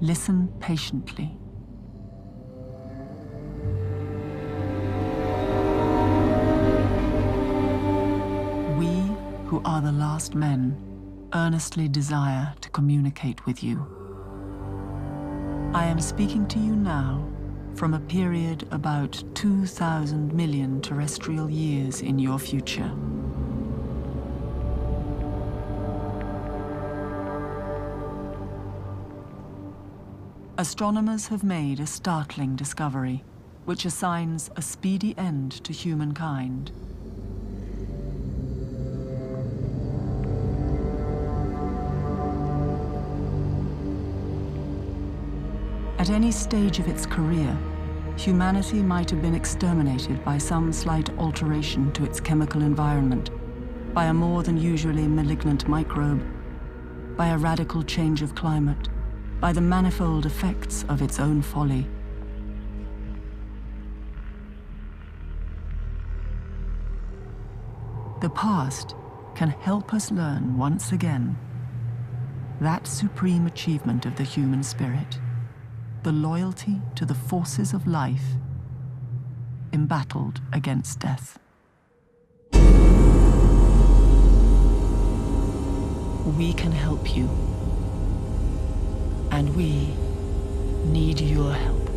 listen patiently. We, who are the last men, earnestly desire to communicate with you. I am speaking to you now from a period about 2,000 million terrestrial years in your future. Astronomers have made a startling discovery, which assigns a speedy end to humankind. At any stage of its career, humanity might have been exterminated by some slight alteration to its chemical environment, by a more than usually malignant microbe, by a radical change of climate, by the manifold effects of its own folly. The past can help us learn once again that supreme achievement of the human spirit the loyalty to the forces of life embattled against death. We can help you, and we need your help.